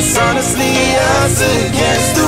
It's honestly us against the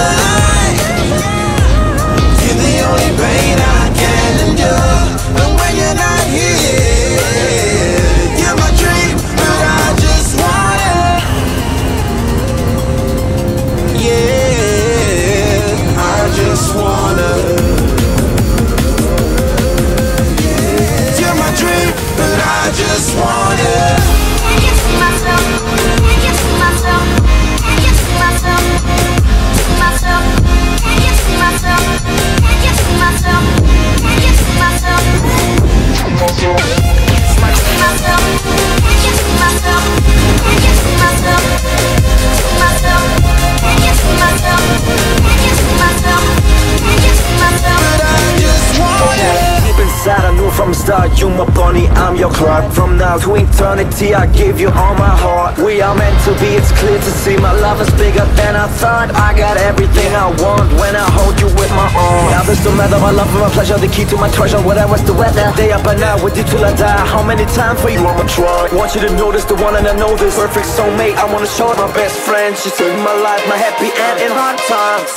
I you my bunny, I'm your Clark. From now to eternity, I give you all my heart. We are meant to be, it's clear to see my love is bigger than I thought. I got everything I want when I hold you with my arms. Now this don't matter, my love and my pleasure, the key to my treasure. Whatever's the weather, day up and night with you till I die. How many times for you I'ma? Want you to notice the one and I know this perfect soulmate. I wanna show it my best friend. She saved my life, my happy end in hard times.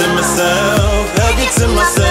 To myself, hug it to myself.